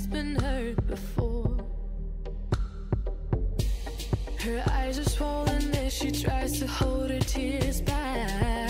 she's been hurt before. Her eyes are swollen as she tries to hold her tears back.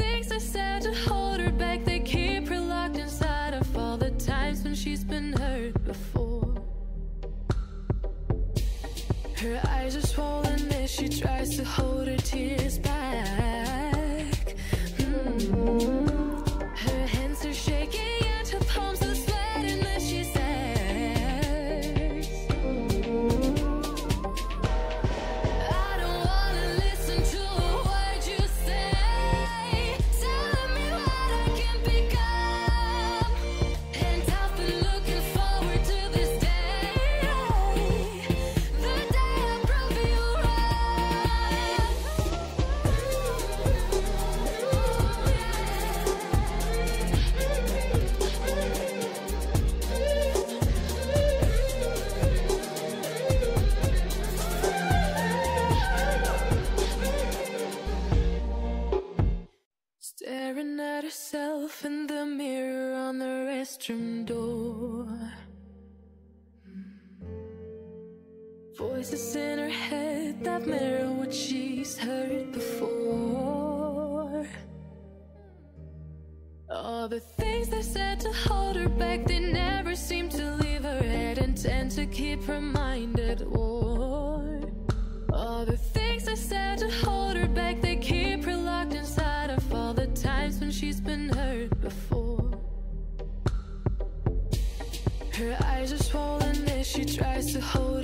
Her eyes are swollen as she tries to hold her tears back. Restroom door. Voices in her head that mirror what she's heard before. All the things they said to hold her back, they never seem to leave her head and tend to keep her mind at war. All the things they said to hold her back, they keep her locked inside of all the times when she's been hurt before. Her eyes are swollen as she tries to hold.